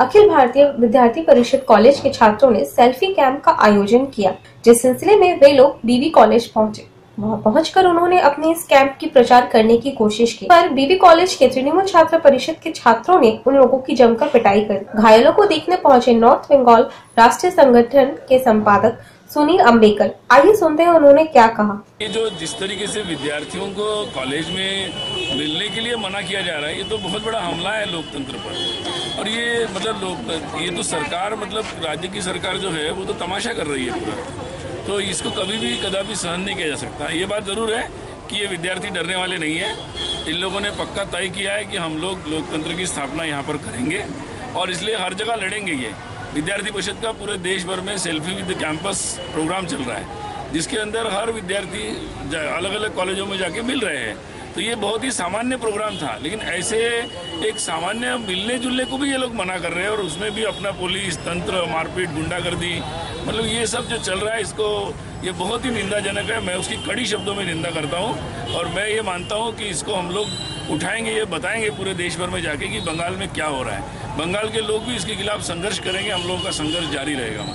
अखिल भारतीय विद्यार्थी परिषद कॉलेज के छात्रों ने सेल्फी कैंप का आयोजन किया, जिस सिलसिले में वे लोग बीवी कॉलेज पहुँचे। वहाँ पहुंचकर उन्होंने अपने इस कैंप की प्रचार करने की कोशिश की। पर बीबी कॉलेज के तृणमूल छात्र परिषद के छात्रों ने उन लोगों की जमकर पिटाई कर घायलों को देखने पहुँचे नॉर्थ बंगाल राष्ट्रीय संगठन के संपादक सुनील अम्बेकर आइए सुनते हैं उन्होंने क्या कहा। ये जो जिस तरीके से विद्यार्थियों को कॉलेज में मिलने के लिए मना किया जा रहा है, ये तो बहुत बड़ा हमला है लोकतंत्र पर। और ये मतलब लोग ये तो सरकार मतलब राज्य की सरकार जो है, वो तो तमाशा कर रही है पूरा। तो इसको कभी भी, कदापि सहन नहीं किया जा सकता। ये बात ज़रूर है कि ये विद्यार्थी डरने वाले नहीं है। इन लोगों ने पक्का तय किया है कि हम लोग लोकतंत्र की स्थापना यहाँ पर करेंगे और इसलिए हर जगह लड़ेंगे ये। विद्यार्थी परिषद का पूरे देश भर में सेल्फी विद कैंपस प्रोग्राम चल रहा है, जिसके अंदर हर विद्यार्थी अलग अलग कॉलेजों में जाके मिल रहे हैं। तो ये बहुत ही सामान्य प्रोग्राम था, लेकिन ऐसे एक सामान्य मिलने जुलने को भी ये लोग मना कर रहे हैं और उसमें भी अपना पुलिस, तंत्र, मारपीट, गुंडागर्दी मतलब ये सब जो चल रहा है, इसको ये बहुत ही निंदाजनक है। मैं उसकी कड़ी शब्दों में निंदा करता हूँ और मैं ये मानता हूँ कि इसको हम लोग उठाएँगे, ये बताएँगे पूरे देश भर में जाके कि बंगाल में क्या हो रहा है। बंगाल के लोग भी इसके खिलाफ संघर्ष करेंगे, हम लोगों का संघर्ष जारी रहेगा।